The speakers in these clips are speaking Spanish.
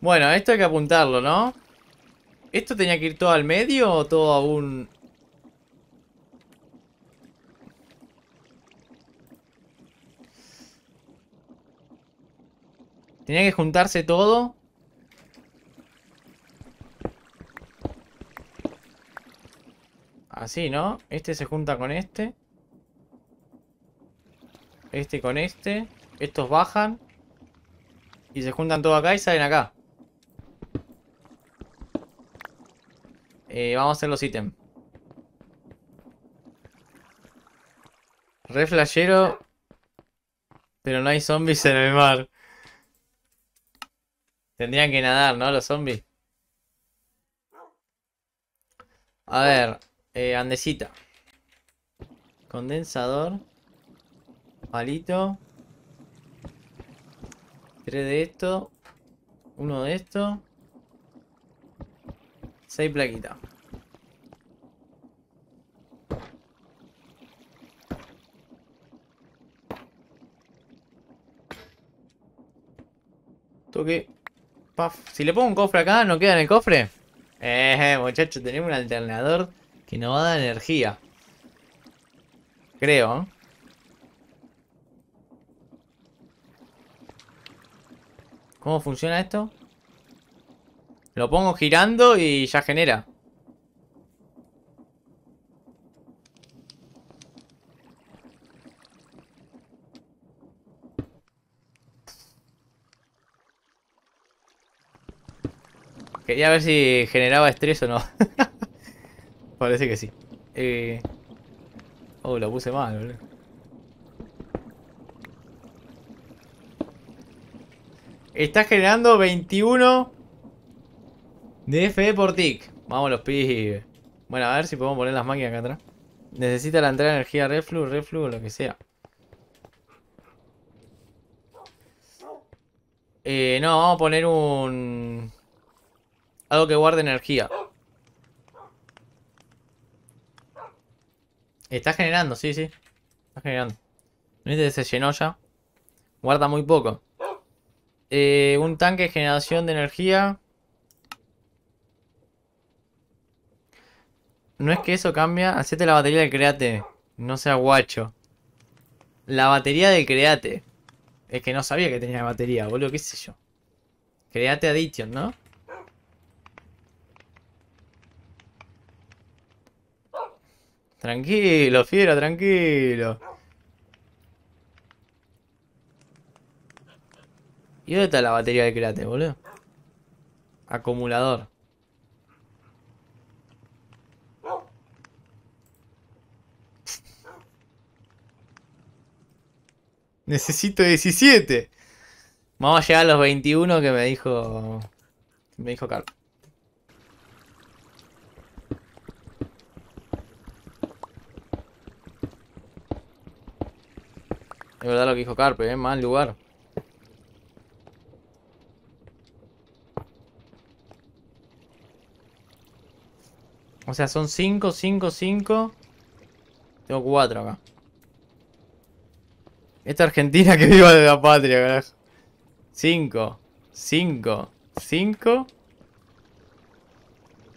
Bueno, esto hay que apuntarlo, ¿no? ¿Esto tenía que ir todo al medio o todo a un... Tenía que juntarse todo. Así, ¿no? Este se junta con este. Este con este. Estos bajan. Y se juntan todo acá y salen acá. Eh, vamos a hacer los ítems. Re flashero. Pero no hay zombies en el mar. Tendrían que nadar, ¿no? Los zombies. A ver. Eh, andesita. Condensador. Palito. Tres de esto. Uno de esto. Seis plaquitas. Toque. Paf. Si le pongo un cofre acá, ¿no queda en el cofre? Eh, muchachos, tenemos un alternador que nos va a dar energía. Creo, ¿eh? ¿Cómo funciona esto? Lo pongo girando y ya genera. Quería ver si generaba estrés o no. Parece que sí. Eh... Oh, lo puse mal, boludo. Está generando 21 de FE por tick. Vamos los pibes. Bueno, a ver si podemos poner las máquinas acá atrás. Necesita la entrada de energía reflux o lo que sea. Eh, no, vamos a poner un... Algo que guarde energía. Está generando, sí, sí. Está generando. Se llenó ya. Guarda muy poco. Eh, un tanque de generación de energía. No es que eso cambia. Hacete la batería del create. No sea guacho. La batería del create. Es que no sabía que tenía batería, boludo. ¿Qué sé yo? Create addition, ¿no? Tranquilo, fiero, tranquilo. ¿Y dónde está la batería de create, boludo? Acumulador. Necesito 17. Vamos a llegar a los 21 que me dijo... Me dijo Carlos. Es verdad lo que dijo Carpe, ¿eh? Mal lugar. O sea, son 5, 5, 5. Tengo 4 acá. Esta Argentina que viva de la patria, carajo. 5, 5, 5.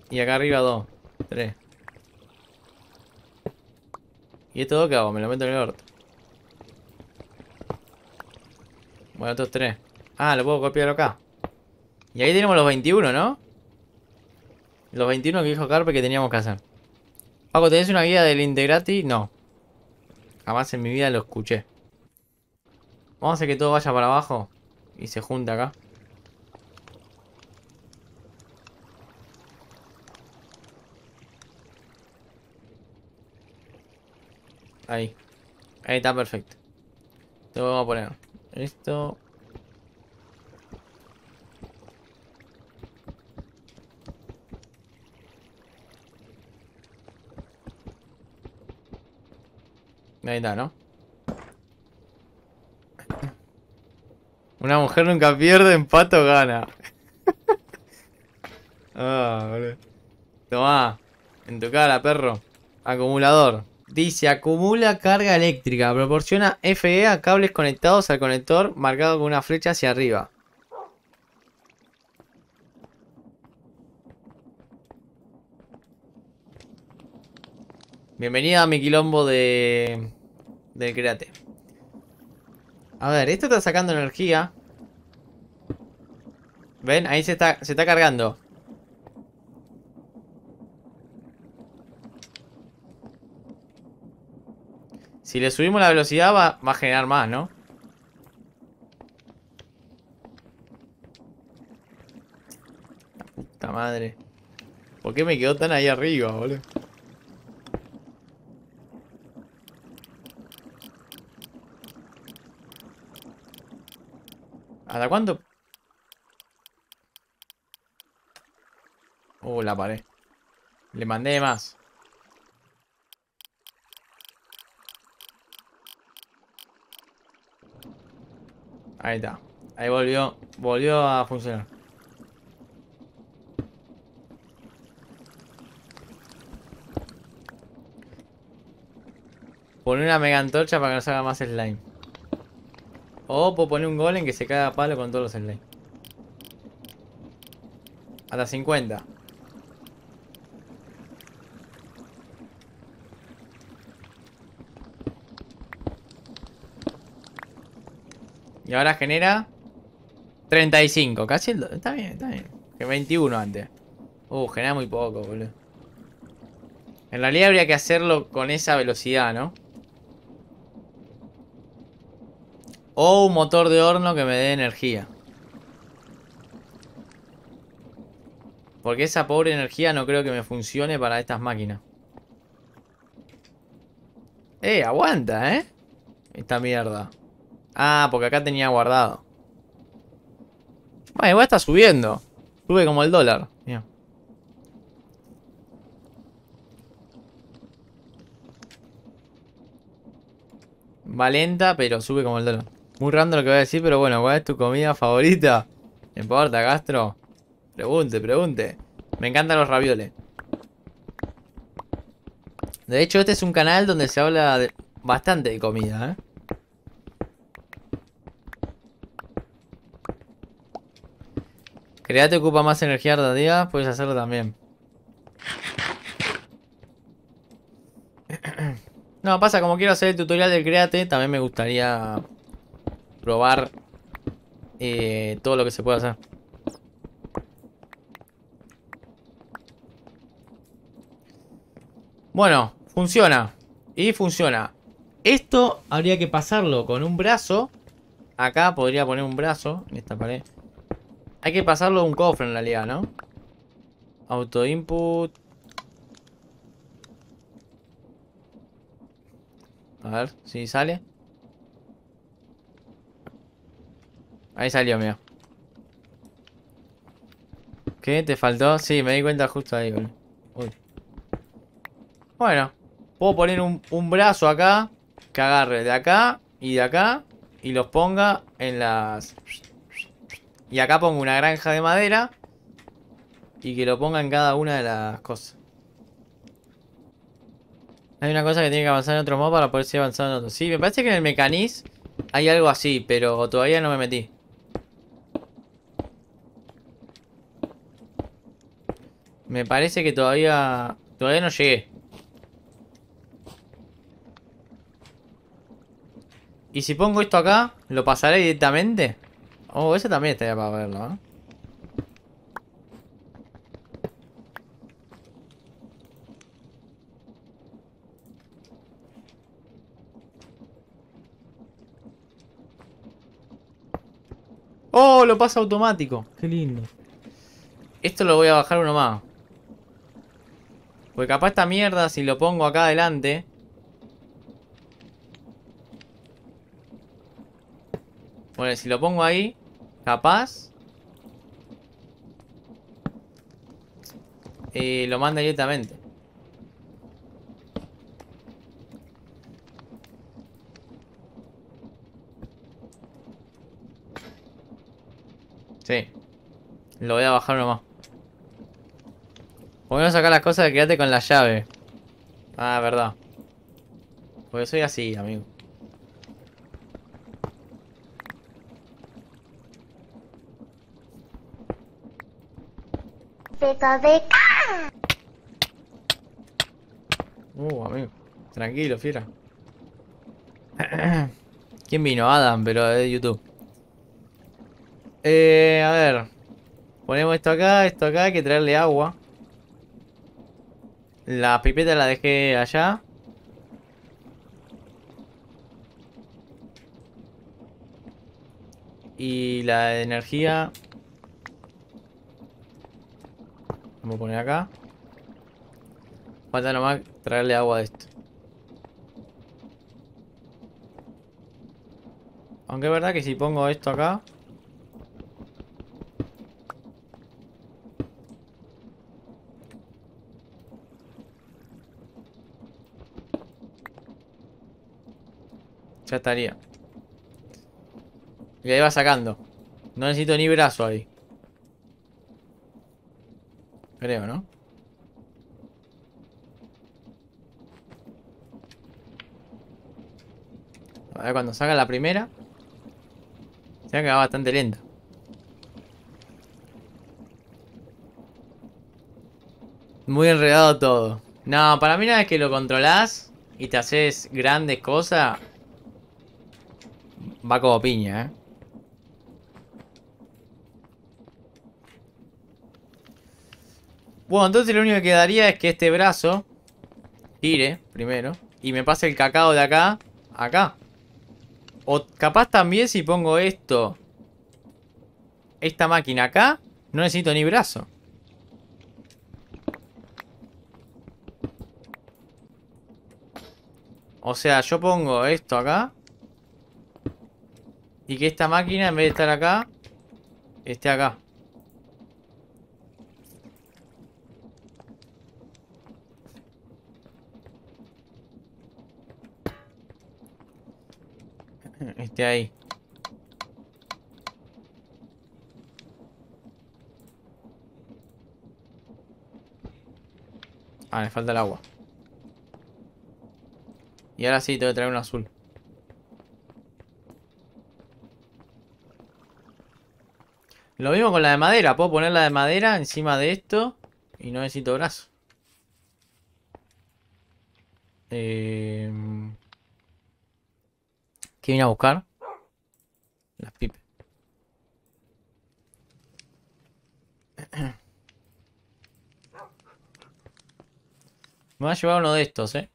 Y acá arriba 2, 3. ¿Y esto qué hago? Me lo meto en el orto. Bueno, estos 3. Ah, lo puedo copiar acá. Y ahí tenemos los 21, ¿no? Los 21 que dijo Carpe que teníamos que hacer. Paco, ¿tenés una guía del Integrati? No. Jamás en mi vida lo escuché. Vamos a hacer que todo vaya para abajo. Y se junta acá. Ahí. Ahí está perfecto. Lo vamos a poner. Esto. Ahí está, ¿no? Una mujer nunca pierde, empate o gana. ah, boludo. Tomá. En tu cara, perro. Acumulador. Dice, acumula carga eléctrica. Proporciona FE a cables conectados al conector marcado con una flecha hacia arriba. Bienvenida a mi quilombo de... Del Create. A ver, esto está sacando energía. ¿Ven? Ahí se está, se está cargando. Si le subimos la velocidad va, va a generar más, ¿no? La puta madre. ¿Por qué me quedó tan ahí arriba, boludo? ¿Hasta cuánto? Uh, la pared. Le mandé más. Ahí está. Ahí volvió. Volvió a funcionar. Poner una mega antorcha para que no salga más slime. O puedo poner un golem que se caga a palo con todos los slime. Hasta 50. Y ahora genera 35, casi el... Está bien, está bien. Que 21 antes. Uh, genera muy poco, boludo. En realidad habría que hacerlo con esa velocidad, ¿no? O un motor de horno que me dé energía. Porque esa pobre energía no creo que me funcione para estas máquinas. Eh, aguanta, ¿eh? Esta mierda. Ah, porque acá tenía guardado. Bueno, igual está subiendo. Sube como el dólar. Va lenta, pero sube como el dólar. Muy random lo que voy a decir, pero bueno, ¿cuál es tu comida favorita? No importa, Castro. Pregunte, pregunte. Me encantan los ravioles. De hecho, este es un canal donde se habla bastante de comida, ¿eh? Create ocupa más energía día, puedes hacerlo también. No, pasa, como quiero hacer el tutorial del Create, también me gustaría probar eh, todo lo que se puede hacer. Bueno, funciona. Y funciona. Esto habría que pasarlo con un brazo. Acá podría poner un brazo en esta pared. Hay que pasarlo a un cofre en realidad, ¿no? Auto input. A ver si sale. Ahí salió, mío. ¿Qué? ¿Te faltó? Sí, me di cuenta justo ahí. Uy. Bueno. Puedo poner un brazo acá. Que agarre de acá y de acá. Y los ponga en las... Y acá pongo una granja de madera. Y que lo ponga en cada una de las cosas. Hay una cosa que tiene que avanzar en otro modo para poder seguir avanzando en otro. Sí, me parece que en el mecanismo hay algo así, pero todavía no me metí. Me parece que todavía... Todavía no llegué. ¿Y si pongo esto acá? ¿Lo pasaré directamente? Oh, ese también estaría para verlo, ¿eh? ¡Oh! Lo pasa automático. Qué lindo. Esto lo voy a bajar uno más. Porque capaz esta mierda, si lo pongo acá adelante... Bueno, si lo pongo ahí... Capaz. Y lo manda directamente. Sí. Lo voy a bajar nomás. Voy a sacar las cosas de quedarte con la llave. Ah, verdad. Porque soy así, amigo. Uh. Tranquilo, fiera. ¿Quién vino? Adam, pero de YouTube. Eh, a ver. Ponemos esto acá, esto acá, hay que traerle agua. La pipeta la dejé allá. Y la energía... Vamos a poner acá. Falta nomás traerle agua de esto. Aunque es verdad que si pongo esto acá... Ya estaría. Y ahí va sacando. No necesito ni brazo ahí. Creo, ¿no? A ver cuando salga la primera. Se va a quedar bastante lenta. Muy enredado todo. No, para mí una vez que lo controlás y te haces grandes cosas, va como piña, ¿eh? Bueno, entonces lo único que quedaría es que este brazo gire primero y me pase el cacao de acá acá. O capaz también si pongo esto, esta máquina acá, no necesito ni brazo. O sea, yo pongo esto acá. Y que esta máquina, en vez de estar acá, esté acá. Esté ahí. Ah, le falta el agua. Y ahora sí, tengo que traer un azul. Lo mismo con la de madera. Puedo poner la de madera encima de esto. Y no necesito brazo. Eh... ¿Qué vine a buscar? Las pipes. Me va a llevar uno de estos, ¿eh?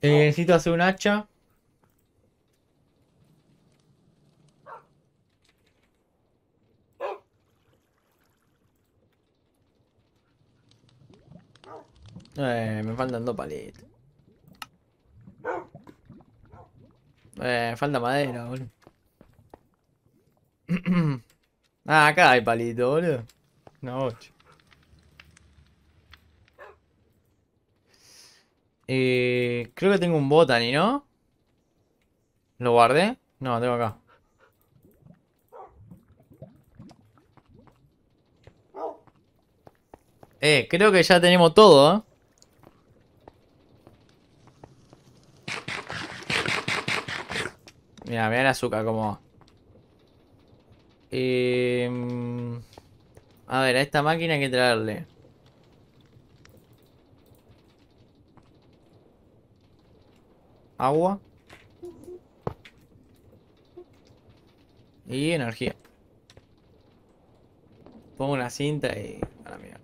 eh necesito hacer un hacha. Eh, me faltan dos palitos. Eh, falta madera, boludo. ah, acá hay palito, boludo. Una 8. Eh, creo que tengo un botany, ¿no? ¿Lo guardé? No, tengo acá. Eh, creo que ya tenemos todo, ¿eh? Mira, mira el azúcar como... Eh, a ver, a esta máquina hay que traerle... Agua. Y energía. Pongo una cinta y... A la mierda.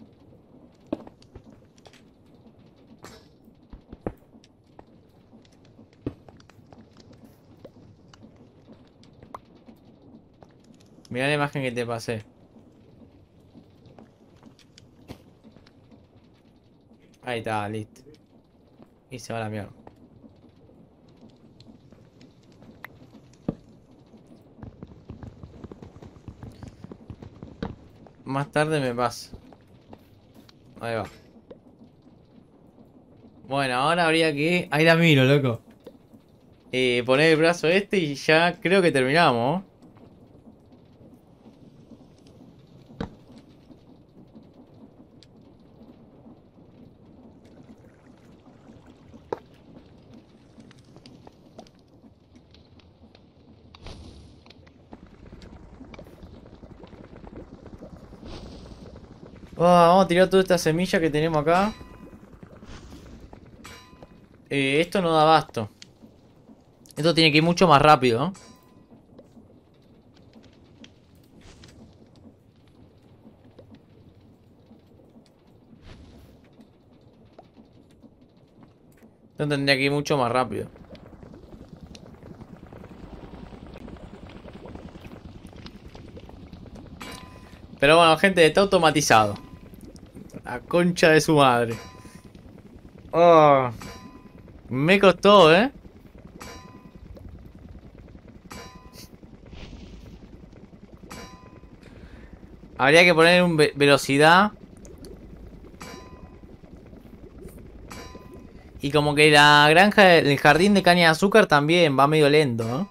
Mira la imagen que te pasé. Ahí está, listo. Y se va la mierda. Más tarde me pasa. Ahí va. Bueno, ahora habría que... Ahí la miro, loco. Eh, poner el brazo este y ya creo que terminamos. Oh, vamos a tirar toda esta semilla que tenemos acá. Eh, esto no da abasto. Esto tiene que ir mucho más rápido. Esto tendría que ir mucho más rápido. Pero bueno, gente, está automatizado. La concha de su madre. Oh. Me costó, ¿eh? Habría que poner un velocidad. Y como que la granja, el jardín de caña de azúcar también va medio lento, ¿no?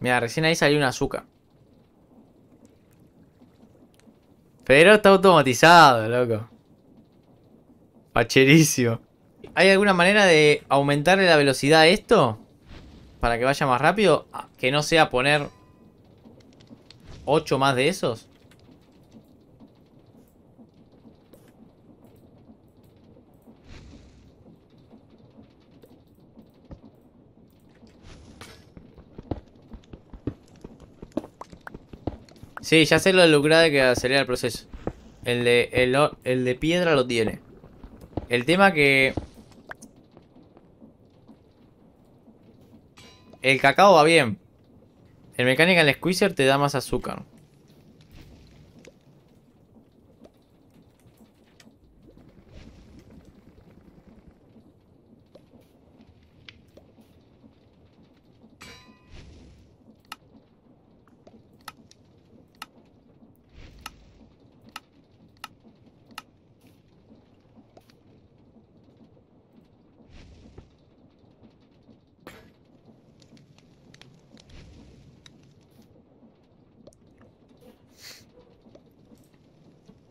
Mira, recién ahí salió un azúcar. Pero está automatizado, loco. Pacherísimo. ¿Hay alguna manera de aumentarle la velocidad a esto? Para que vaya más rápido. Que no sea poner 8 más de esos. Sí, ya sé lo lucrada que acelera el proceso. El de, el, de piedra lo tiene. El tema que... El cacao va bien. El Mechanical Squeezer te da más azúcar.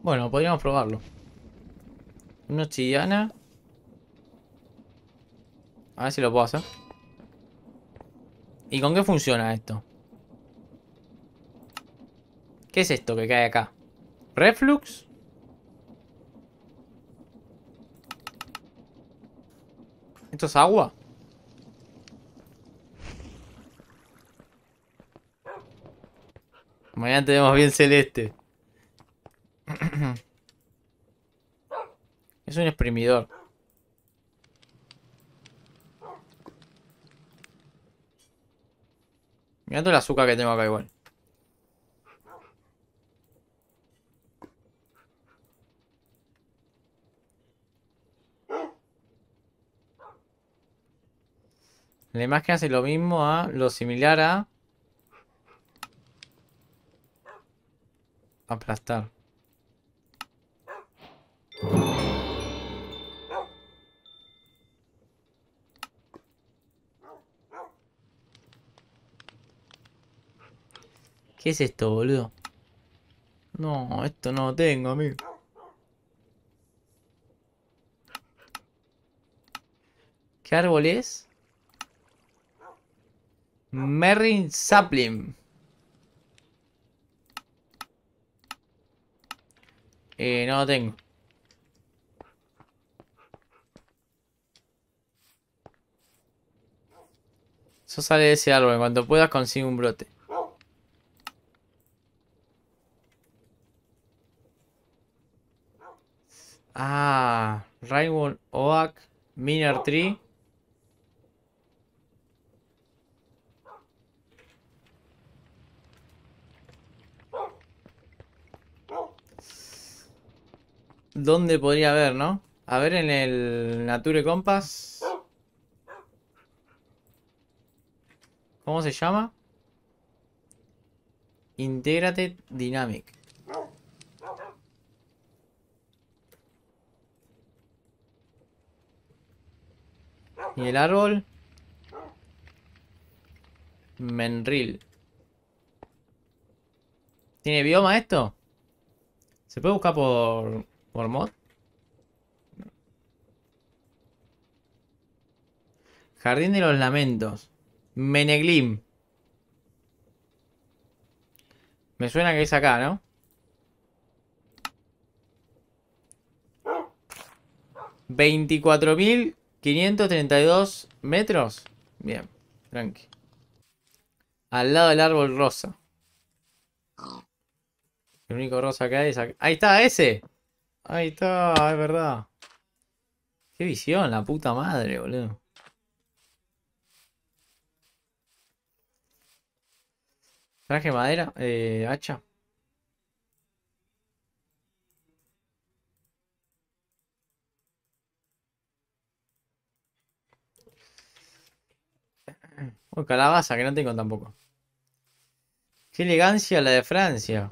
Bueno, podríamos probarlo. Una chillana. A ver si lo puedo hacer. ¿Y con qué funciona esto? ¿Qué es esto que cae acá? ¿Reflux? ¿Esto es agua? Mañana tenemos bien celeste. Es un exprimidor. Mira todo el azúcar que tengo acá igual. La imagen hace lo mismo a lo similar a aplastar. ¿Qué es esto, boludo? No, esto no lo tengo, amigo. ¿Qué árbol es? Merrin Sapling. Eh, no lo tengo. Eso sale de ese árbol. Cuando puedas consigue un brote. Ah, Rainbow Oak Miner Tree. ¿Dónde podría haber, no? A ver en el Nature Compass. ¿Cómo se llama? Integrated Dynamic. ¿Y el árbol? Menril. ¿Tiene bioma esto? ¿Se puede buscar por, por mod? Jardín de los Lamentos. Meneglim. Me suena que es acá, ¿no? ¿24.532 metros? Bien, tranqui. Al lado del árbol rosa. El único rosa que hay es acá. ¡Ahí está, ese! Ahí está, es verdad. Qué visión, la puta madre, boludo. Traje madera, eh, hacha. Uy, calabaza, que no tengo tampoco. Qué elegancia la de Francia.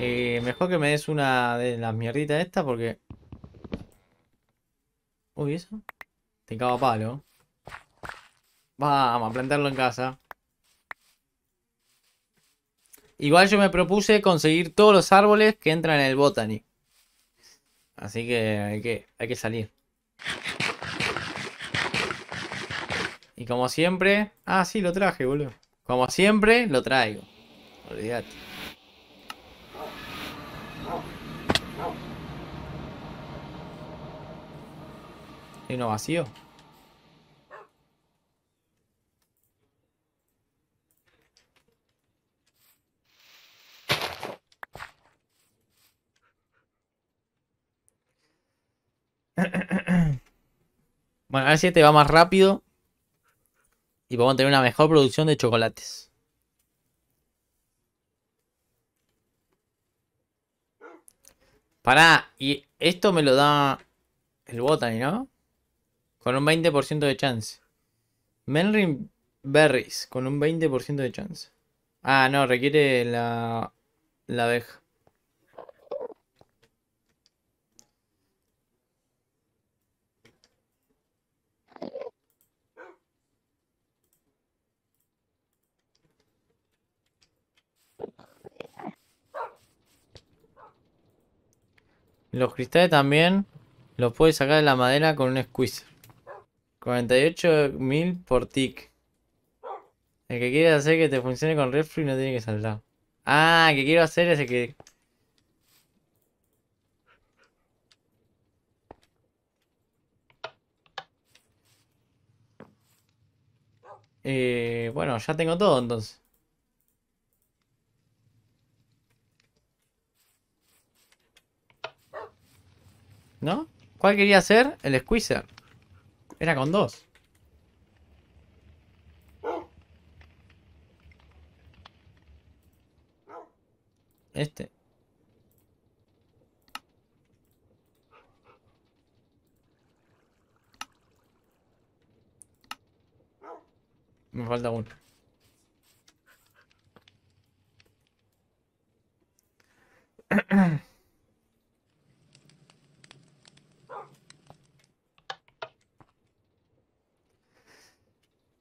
Eh, mejor que me des una de las mierditas esta porque... Uy, ¿eso? Te cago a palo. Vamos a plantarlo en casa. Igual yo me propuse conseguir todos los árboles que entran en el botany. Así que hay que, hay que salir. Y como siempre... Ah, sí, lo traje, boludo. Como siempre, lo traigo. Olvídate. ¿Hay uno vacío? Bueno, a ver si este va más rápido. Y a tener una mejor producción de chocolates. Pará, y esto me lo da el Botany, ¿no? Con un 20% de chance. Menrin Berries, con un 20% de chance. Ah, no, requiere la, la abeja. Los cristales también los puedes sacar de la madera con un squeezer. 48.000 por tick. El que quiere hacer que te funcione con refri no tiene que saltar. Ah, el que quiero hacer es el que... Eh, bueno, ya tengo todo entonces. ¿No? ¿Cuál quería hacer? El squeezer. Era con dos. Este. Me falta uno.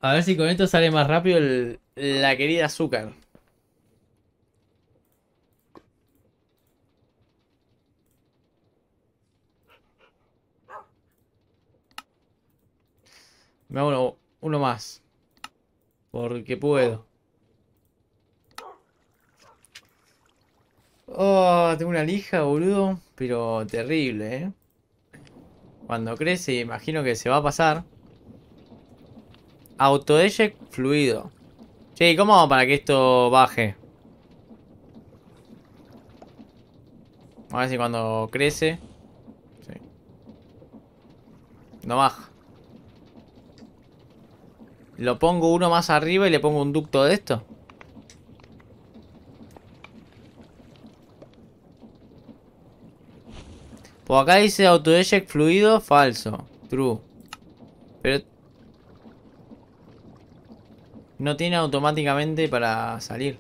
A ver si con esto sale más rápido la querida azúcar. Me hago uno, más. Porque puedo. Oh, tengo una lija, boludo. Pero terrible, ¿eh? Cuando crece, imagino que se va a pasar. Auto eject fluido. Che, ¿cómo para que esto baje? A ver si cuando crece... Sí. No baja. Lo pongo uno más arriba y le pongo un ducto de esto. Pues acá dice auto eject fluido falso. True. Pero no tiene automáticamente para salir.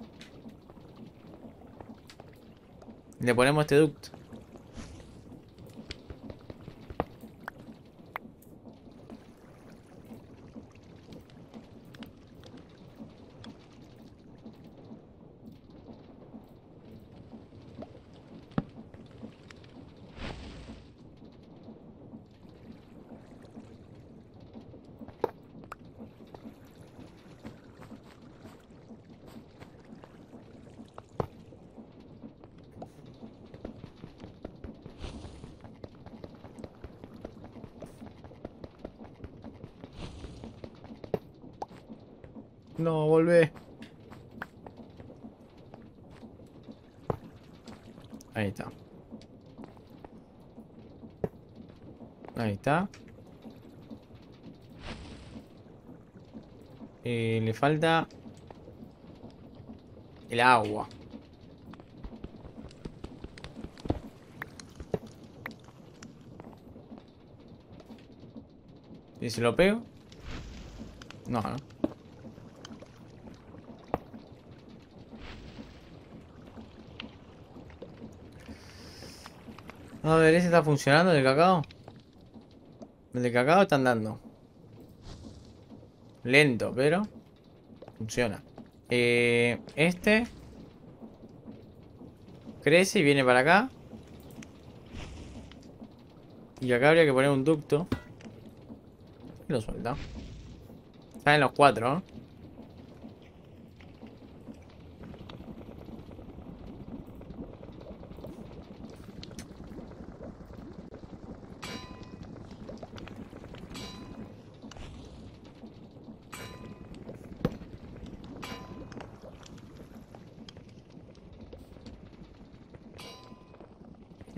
Le ponemos este ducto. Ahí está. Ahí está. Eh, le falta el agua. ¿Y si lo pego? No, no. A ver, ¿ese está funcionando el cacao? El de cacao está andando. Lento, pero funciona. Eh, este crece y viene para acá. Y acá habría que poner un ducto. Y lo suelta. Están en los cuatro, ¿no?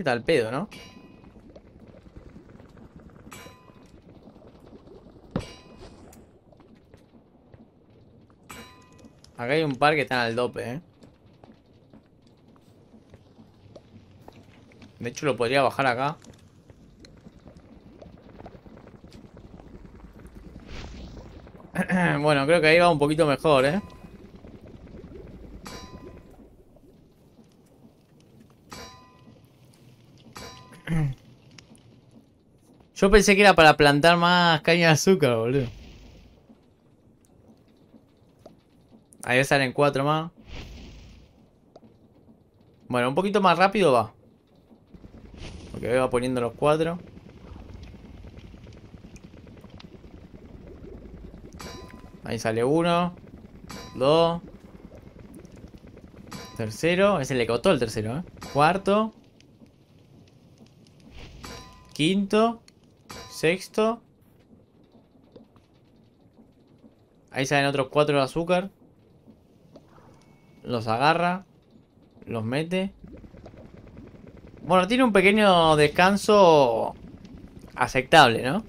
¿Qué tal pedo, no? Acá hay un par que están al dope, ¿eh? De hecho lo podría bajar acá. bueno, creo que ahí va un poquito mejor, ¿eh? Yo pensé que era para plantar más caña de azúcar, boludo. Ahí salen cuatro más. Bueno, un poquito más rápido va. Porque va poniendo los cuatro. Ahí sale uno. Dos. Tercero. Ese le costó el tercero, ¿eh? Cuarto. Quinto. Sexto. Ahí salen otros cuatro de azúcar. Los agarra. Los mete. Bueno, tiene un pequeño descanso aceptable, ¿no?